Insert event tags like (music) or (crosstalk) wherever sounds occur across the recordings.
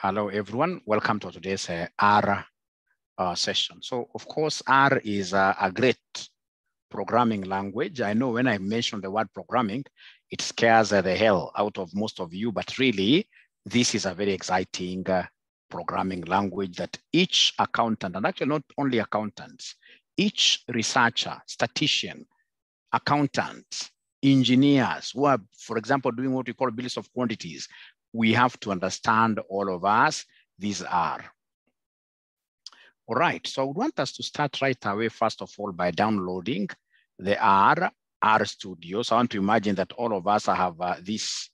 Hello, everyone. Welcome to today's uh, R uh, session. So, of course, R is uh, a great programming language. I know when I mention the word programming, it scares the hell out of most of you, but really, this is a very exciting uh, programming language that each accountant, and actually not only accountants, each researcher, statistician, accountants, engineers who are, for example, doing what we call bills of quantities, we have to understand all of us, these are. All right, so I would want us to start right away, first of all, by downloading the R, R Studio. So I want to imagine that all of us have uh, this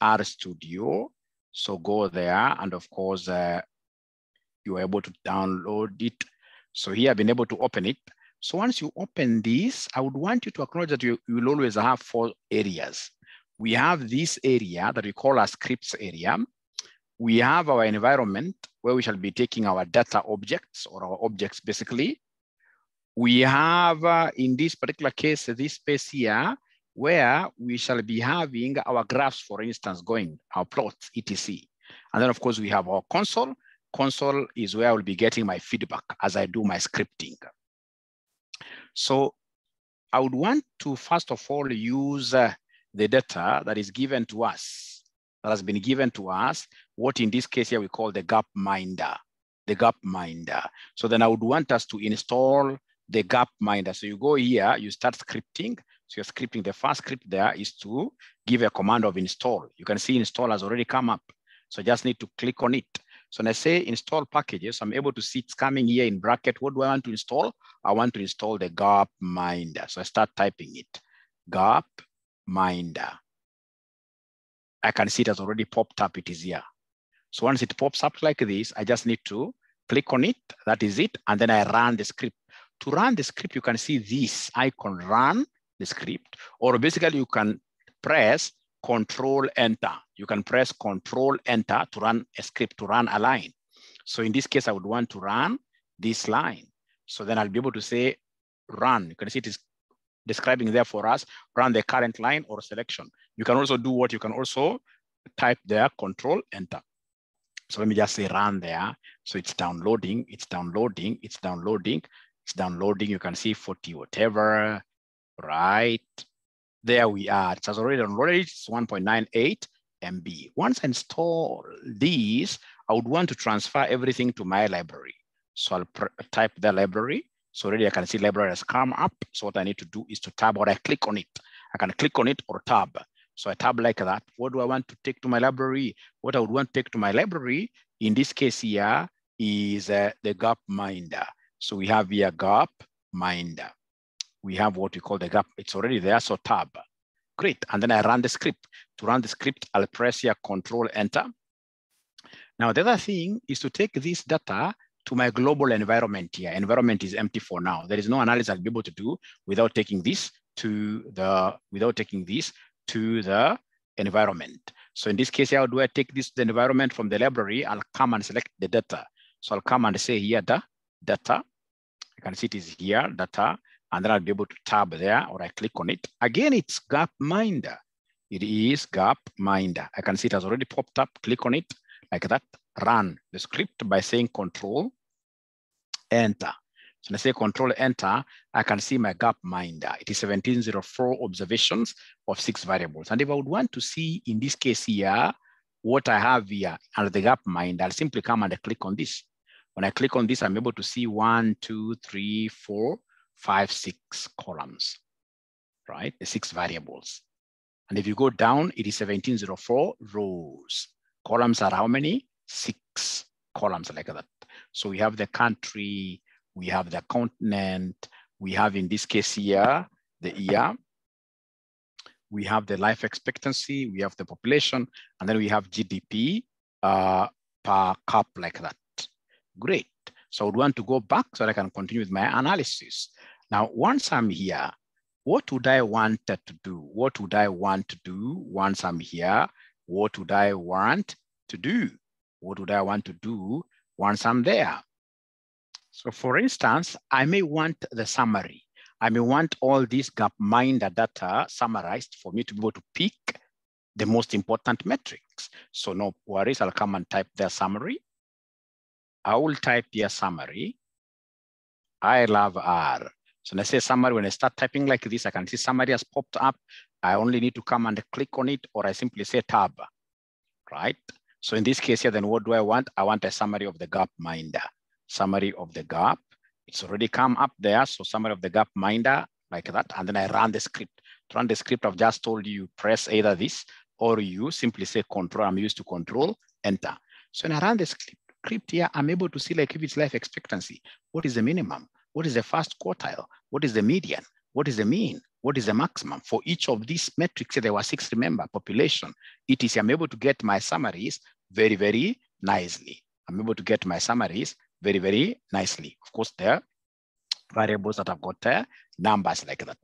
R Studio. So go there, and of course, uh, you're able to download it. So here I've been able to open it. So once you open this, I would want you to acknowledge that you, you will always have four areas we have this area that we call a scripts area. We have our environment where we shall be taking our data objects or our objects basically. We have, uh, in this particular case, this space here, where we shall be having our graphs, for instance, going, our plots, etc. And then of course we have our console. Console is where I will be getting my feedback as I do my scripting. So I would want to first of all use uh, the data that is given to us, that has been given to us, what in this case here we call the Gapminder, the Gapminder. So then I would want us to install the Gapminder. So you go here, you start scripting. So you're scripting, the first script there is to give a command of install. You can see install has already come up. So I just need to click on it. So when I say install packages, I'm able to see it's coming here in bracket. What do I want to install? I want to install the Gapminder. So I start typing it. Gap Minder. I can see it has already popped up, it is here. So once it pops up like this, I just need to click on it, that is it, and then I run the script. To run the script, you can see this icon, run the script, or basically you can press control enter. You can press control enter to run a script, to run a line. So in this case, I would want to run this line. So then I'll be able to say run. You can see it is describing there for us, run the current line or selection. You can also do what you can also type there, control, enter. So let me just say run there. So it's downloading, it's downloading, it's downloading, it's downloading. You can see 40 whatever, right? There we are. It has already downloaded, it's 1.98 MB. Once I install these, I would want to transfer everything to my library. So I'll type the library so already I can see library has come up. So what I need to do is to tab or I click on it. I can click on it or tab. So I tab like that. What do I want to take to my library? What I would want to take to my library, in this case here, is uh, the Gapminder. So we have here gap minder. We have what we call the gap. It's already there, so tab. Great, and then I run the script. To run the script, I'll press here control enter. Now the other thing is to take this data to my global environment here. Environment is empty for now. There is no analysis I'll be able to do without taking this to the, without taking this to the environment. So in this case, how do I take this the environment from the library? I'll come and select the data. So I'll come and say here the data. You can see it is here, data, and then I'll be able to tab there or I click on it. Again, it's Gapminder. It is Gapminder. I can see it has already popped up, click on it like that run the script by saying control, enter. So when I say control enter, I can see my Gapminder. It is 1704 observations of six variables. And if I would want to see in this case here, what I have here under the gap Gapminder, I'll simply come and I click on this. When I click on this, I'm able to see one, two, three, four, five, six columns, right? The six variables. And if you go down, it is 1704 rows. Columns are how many? Six columns like that. So we have the country, we have the continent, we have in this case here, the year, we have the life expectancy, we have the population, and then we have GDP uh, per cap like that. Great. So I would want to go back so I can continue with my analysis. Now, once I'm here, what would I want to do? What would I want to do once I'm here? What would I want to do? What would I want to do once I'm there? So for instance, I may want the summary. I may want all these Gapminder data summarized for me to be able to pick the most important metrics. So no worries, I'll come and type their summary. I will type here summary. I love R. So when I say summary, when I start typing like this, I can see summary has popped up. I only need to come and click on it, or I simply say tab, right? So in this case here, then what do I want? I want a summary of the Gapminder. Summary of the gap. It's already come up there. So summary of the Gapminder like that. And then I run the script. To run the script, I've just told you press either this or you simply say control. I'm used to control, enter. So when I run the script, script here, I'm able to see like if it's life expectancy, what is the minimum? What is the first quartile? What is the median? What is the mean? What is the maximum? For each of these metrics, there were six, remember, population, etc. I'm able to get my summaries very, very nicely. I'm able to get my summaries very, very nicely. Of course, there are variables that I've got there, numbers like that.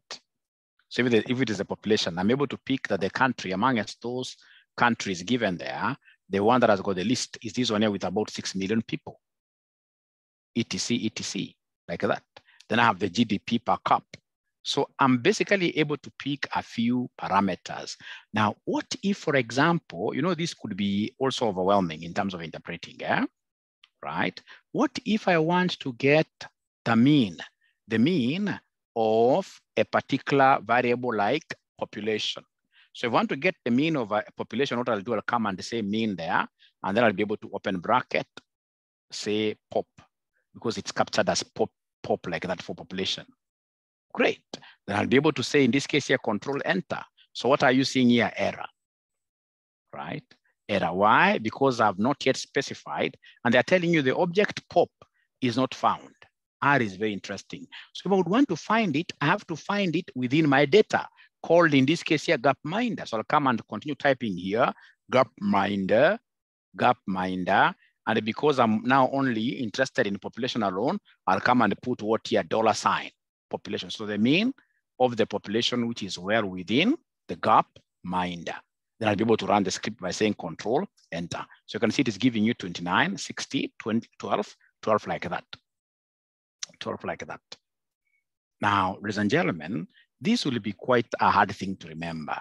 So if it, is a population, I'm able to pick that the country amongst those countries given there, the one that has got the list is this one here with about 6 million people. ETC, ETC, like that. Then I have the GDP per cap. So I'm basically able to pick a few parameters. Now, what if, for example, you know, this could be also overwhelming in terms of interpreting, yeah? right? What if I want to get the mean, the mean of a particular variable like population? So if I want to get the mean of a population, what I'll do, I'll come and say mean there, and then I'll be able to open bracket, say pop, because it's captured as pop, pop like that for population. Great. Then I'll be able to say, in this case here, control enter. So what are you seeing here? Error, right? Error. Why? Because I've not yet specified, and they're telling you the object pop is not found. R is very interesting. So if I would want to find it, I have to find it within my data called in this case here Gapminder. So I'll come and continue typing here, Gapminder, Gapminder. And because I'm now only interested in population alone, I'll come and put what here, dollar sign, population. So the mean of the population, which is well within the gap minder. Then I'll be able to run the script by saying control, enter. So you can see it is giving you 29, 60, 20, 12, 12 like that. 12 like that. Now, ladies and gentlemen, this will be quite a hard thing to remember.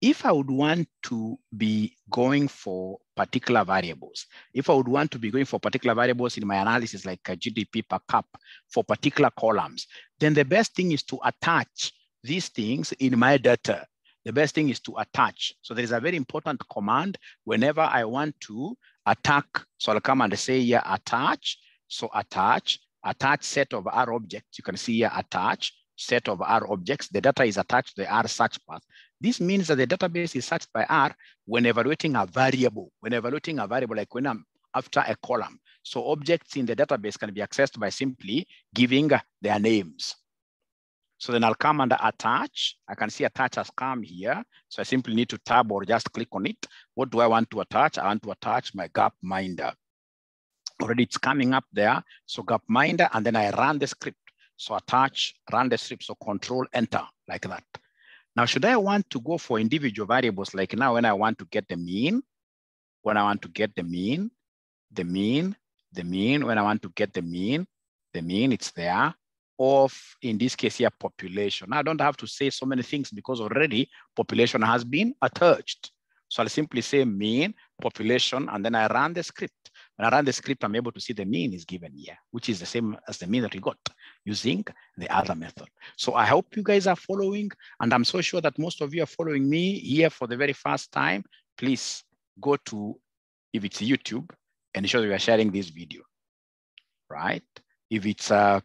If I would want to be going for particular variables, if I would want to be going for particular variables in my analysis, like GDP per cap for particular columns, then the best thing is to attach these things in my data. The best thing is to attach. So there is a very important command whenever I want to attack. So I'll come and say here, attach. So attach, attach set of R objects. You can see here, attach set of R objects. The data is attached to the R search path. This means that the database is searched by R when evaluating a variable, when evaluating a variable, like when I'm after a column. So objects in the database can be accessed by simply giving their names. So then I'll come under attach. I can see attach has come here. So I simply need to tab or just click on it. What do I want to attach? I want to attach my Gapminder. Already it's coming up there. So Gapminder, and then I run the script. So attach, run the script, so control enter like that. Now, should I want to go for individual variables, like now when I want to get the mean, when I want to get the mean, the mean, the mean, when I want to get the mean, the mean, it's there, of, in this case here, population. I don't have to say so many things because already population has been attached. So I'll simply say mean, population, and then I run the script. When I run the script, I'm able to see the mean is given here, which is the same as the mean that we got using the other method. So I hope you guys are following, and I'm so sure that most of you are following me here for the very first time. Please go to, if it's YouTube, and ensure you are sharing this video, right? If it's uh,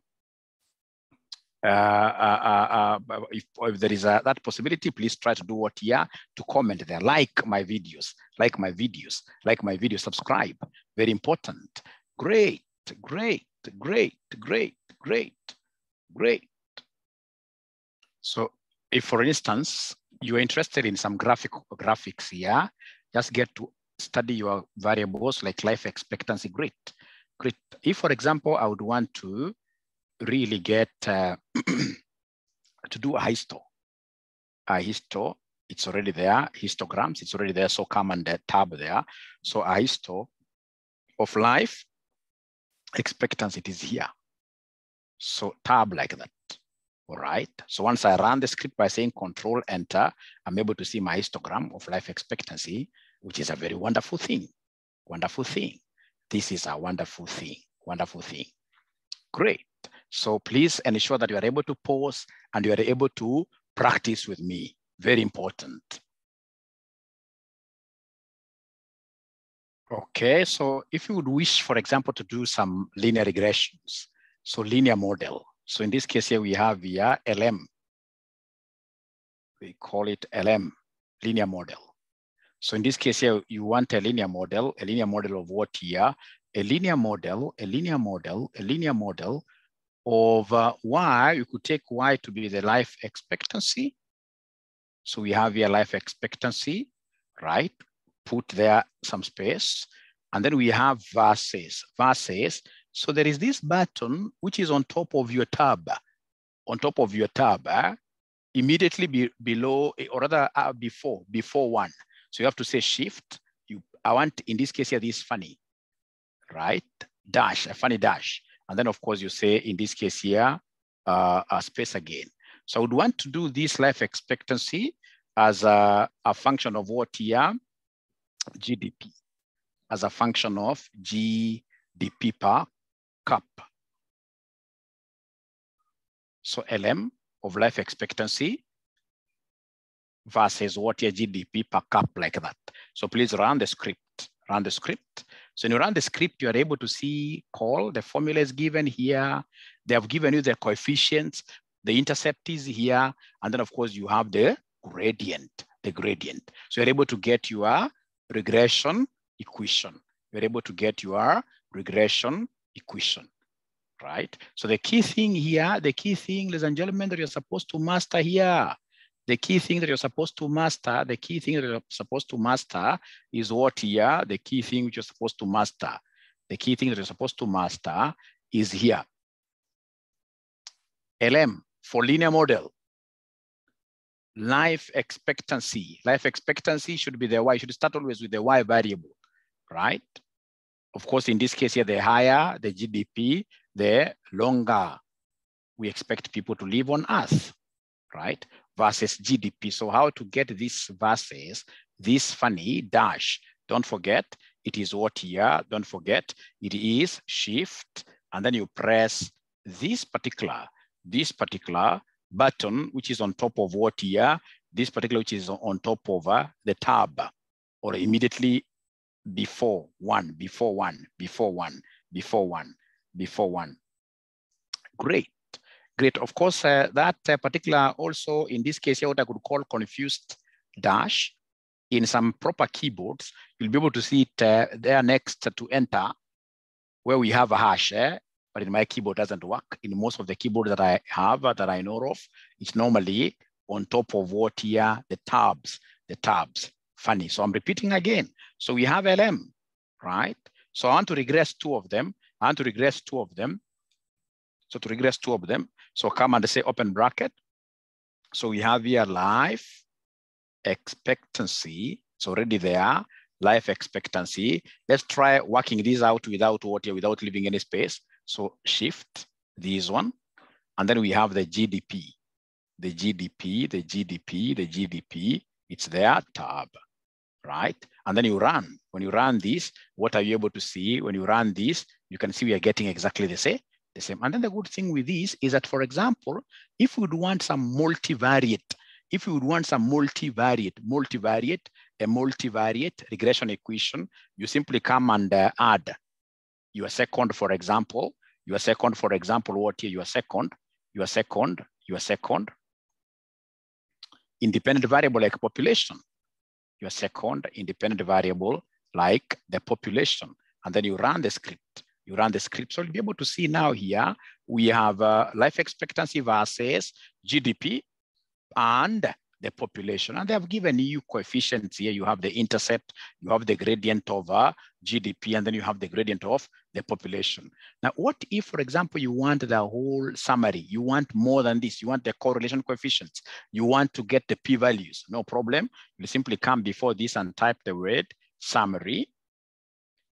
uh, uh, uh, if, if, there is a, that possibility, please try to do what here to comment there. Like my videos, like my videos, like my video, subscribe. Very important. Great, great, great, great, great, great. So if, for instance, you are interested in some graphic graphics here, just get to study your variables like life expectancy. Great, great. If, for example, I would want to really get uh, (clears throat) to do a histo. A histo, it's already there. Histograms, it's already there. So come and uh, tab there. So a histo of life expectancy, it is here. So tab like that. All right. So once I run the script by saying control enter, I'm able to see my histogram of life expectancy, which is a very wonderful thing. Wonderful thing. This is a wonderful thing. Wonderful thing. Great. So please ensure that you are able to pause and you are able to practice with me. Very important. Okay, so if you would wish, for example, to do some linear regressions, so linear model. So in this case here, we have here LM. We call it LM, linear model. So in this case here, you want a linear model, a linear model of what here? A linear model, a linear model, a linear model of uh, Y, you could take Y to be the life expectancy. So we have here life expectancy, right? Put there some space. And then we have verses, verses. So there is this button which is on top of your tab, on top of your tab, eh? immediately be, below, or rather uh, before, before one. So you have to say shift. You, I want, in this case here, this funny, right? Dash, a funny dash. And then of course you say, in this case here, uh, a space again. So I would want to do this life expectancy as a, a function of what here? GDP, as a function of GDP per cap. So LM of life expectancy versus what your GDP per cap like that. So please run the script, run the script. So when you run the script, you are able to see call, the formula is given here. They have given you the coefficients, the intercept is here. And then of course you have the gradient, the gradient. So you're able to get your regression equation. You're able to get your regression equation, right? So the key thing here, the key thing, ladies and gentlemen, that you're supposed to master here, the key thing that you're supposed to master, the key thing that you're supposed to master is what here, the key thing which you're supposed to master. The key thing that you're supposed to master is here. LM for linear model. Life expectancy. Life expectancy should be the Y, should start always with the Y variable, right? Of course, in this case here, the higher the GDP, the longer we expect people to live on Earth, right? Versus GDP. So how to get this versus this funny dash? Don't forget, it is what here, don't forget, it is shift, and then you press this particular, this particular button, which is on top of what here, this particular, which is on top of uh, the tab, or immediately before one, before one, before one, before one, before one. Great, great. Of course, uh, that uh, particular also in this case, what I could call confused dash, in some proper keyboards, you'll be able to see it uh, there next to enter, where we have a hash, eh? But in my keyboard doesn't work. In most of the keyboards that I have, that I know of, it's normally on top of what here, the tabs, the tabs. Funny, so I'm repeating again. So we have LM, right? So I want to regress two of them. I want to regress two of them. So to regress two of them, so come and say open bracket. So we have here life expectancy. It's already there, life expectancy. Let's try working this out without what here, without leaving any space. So shift this one. And then we have the GDP, the GDP, the GDP, the GDP. It's there, tab, right? And then you run. When you run this, what are you able to see? When you run this, you can see we are getting exactly the same. The same. And then the good thing with this is that, for example, if we would want some multivariate, if we would want some multivariate, multivariate, a multivariate regression equation, you simply come and uh, add your second, for example, You your second, for example, what here, You your second, You your second, You your second, independent variable like population, You your second independent variable like the population, and then you run the script. You run the script. So you'll be able to see now here, we have uh, life expectancy versus GDP and the population. And they have given you coefficients here. You have the intercept, you have the gradient of uh, GDP, and then you have the gradient of the population. Now, what if, for example, you want the whole summary? You want more than this. You want the correlation coefficients. You want to get the p-values. No problem. You simply come before this and type the word summary.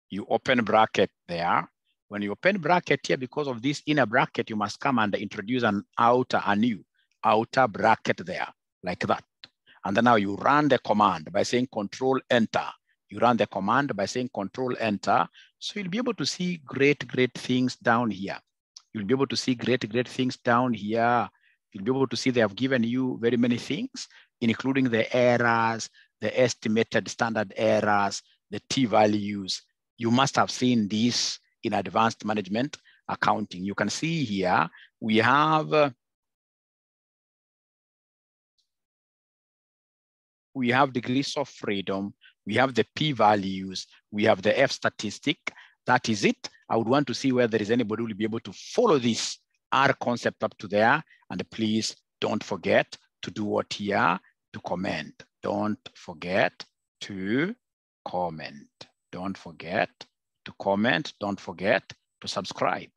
You open bracket there. When you open bracket here, because of this inner bracket, you must come and introduce an outer, a new outer bracket there, like that. And then now you run the command by saying control enter. You run the command by saying control enter. So you'll be able to see great, great things down here. You'll be able to see great, great things down here. You'll be able to see they have given you very many things, including the errors, the estimated standard errors, the t-values. You must have seen this in advanced management accounting. You can see here, we have uh, we have degrees of freedom, we have the p-values, we have the f statistic. That is it. I would want to see whether there is anybody who will be able to follow this R concept up to there. And please don't forget to do what here, to comment. Don't forget to comment. Don't forget to comment. Don't forget to subscribe.